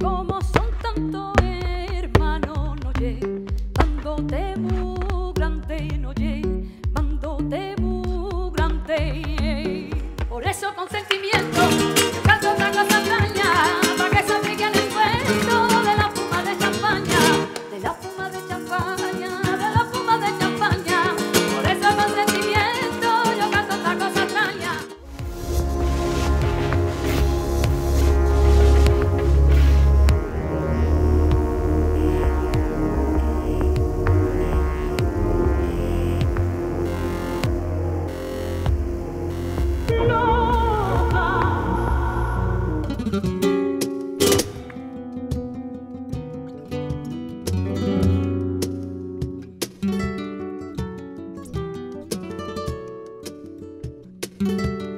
como son tantos hermanos, no ye, dándote Música